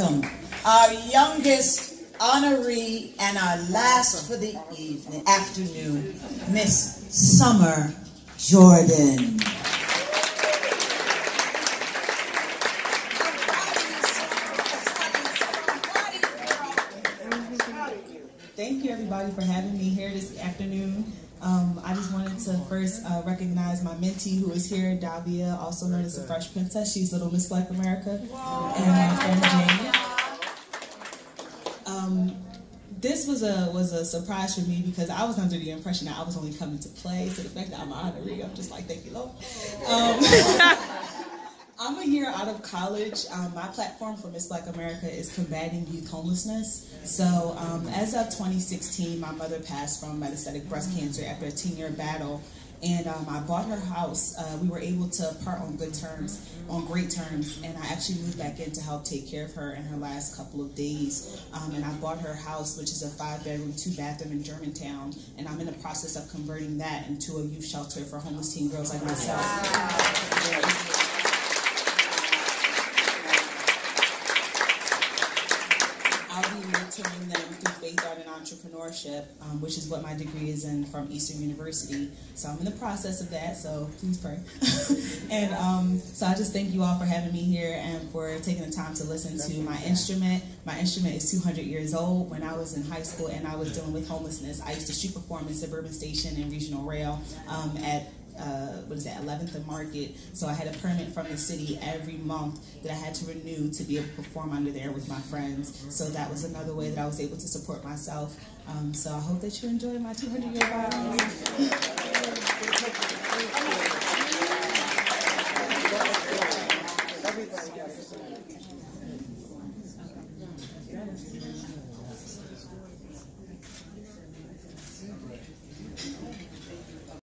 welcome our youngest honoree and our last for the evening, afternoon, Miss Somer Jordan. Thank you everybody for having me here this afternoon. Um, I just wanted to first uh, recognize my mentee who is here, Davia, also known as the Fresh Princess. She's Little Miss Black America. And my friend Jane. Um, this was a was a surprise for me because I was under the impression that I was only coming to play. So the fact that I'm an honoree, I'm just like, thank you, Lord. Um, I'm a year out of college. Um, my platform for Miss Black America is combating youth homelessness. So um, as of 2016, my mother passed from metastatic breast cancer after a 10-year battle. And um, I bought her house. Uh, we were able to part on good terms, on great terms. And I actually moved back in to help take care of her in her last couple of days. Um, and I bought her house, which is a five-bedroom, two-bathroom in Germantown. And I'm in the process of converting that into a youth shelter for homeless teen girls like myself. Wow. Mentoring them through faith, art, and entrepreneurship, um, which is what my degree is in from Eastern University. So I'm in the process of that, so please pray. and um, so I just thank you all for having me here and for taking the time to listen to my instrument. My instrument is 200 years old. When I was in high school and I was dealing with homelessness, I used to street perform in suburban station and regional rail um, at uh, what is that, 11th and Market. So I had a permit from the city every month that I had to renew to be able to perform under there with my friends. So that was another way that I was able to support myself. Um, so I hope that you enjoy my 200 year vibe.